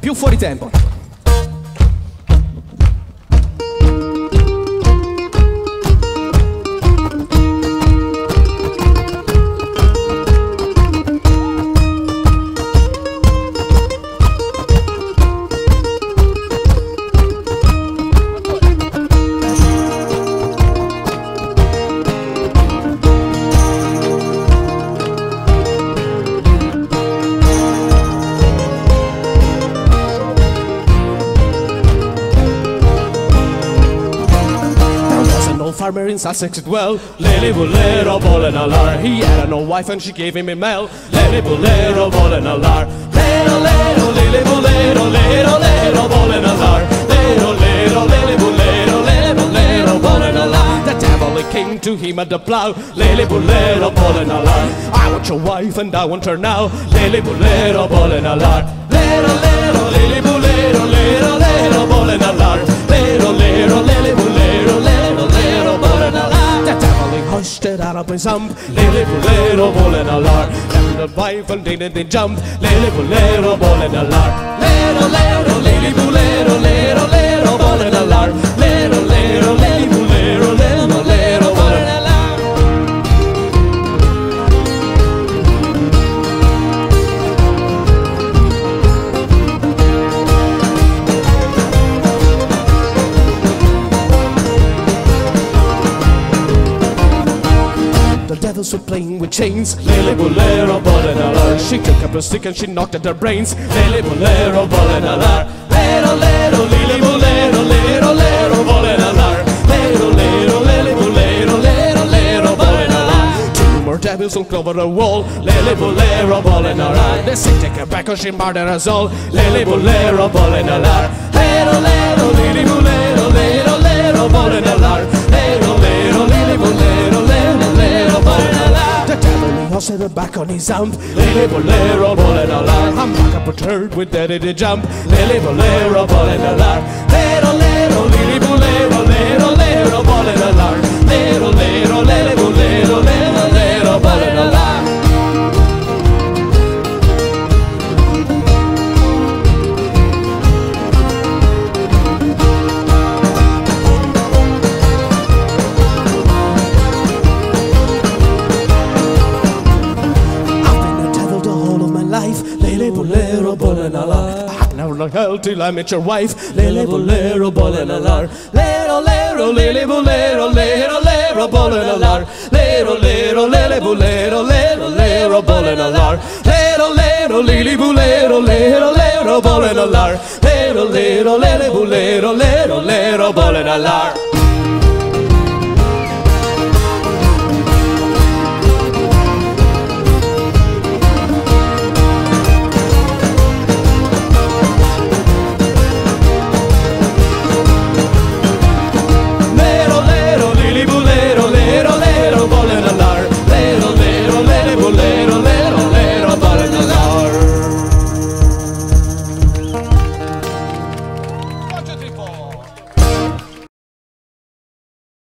più fuori tempo. Farmer in Sussex as well. Lily Bolero, bollen alar. He had an old wife and she gave him a mail. Lily Bolero, bollen alar. Lero, lero, Lily Bolero, lero, lero, bollen alar. Lero, lero, Lily Bolero, lero, lero, bollen alar. The devil he came to him at the plow. Lily Bolero, bollen alar. I want your wife and I want her now. Lily Bolero, bollen alar. Lero, lero, Lily Bolero, lero, lero, bollen alar. Lero, lero, out of his hump. Lily Bolero, bollen alar. And the wife and did they jump. Lily Bolero, bollen alar. Lero, lero, Lily Bolero, lero, lero, bollen devils were playing with chains. Lily Bolero, bollen alar. She took up a stick and she knocked at their brains. Lily Bolero, bollen alar. Lero, lero, Lily Bolero, lero, lero, bollen alar. Lero, lero, Lily Bolero, lero, lero, bollen alar. Two more devils on cover the wall. Lily Bolero, bollen alar. They say take her back or she murder us all. Lily Bolero, bollen alar. Lero, lero, Lily Bolero, lero, lero, bollen back on his hump. Lily Bolero, bollen alar. I'm back up perturbed with daddy to jump. Lily Bolero, bollen alar. Lero, lero, Lily Bolero, lero, lero, I've never known hell till I met your wife. Lele bolero bolenalar. Lero lero lele bolero lero lero bolenalar. Lero lero lele bolero lero lero bolenalar. Lero lero lili bolero lero lero bolenalar. Lero lero lele bolero lero lero bolenalar.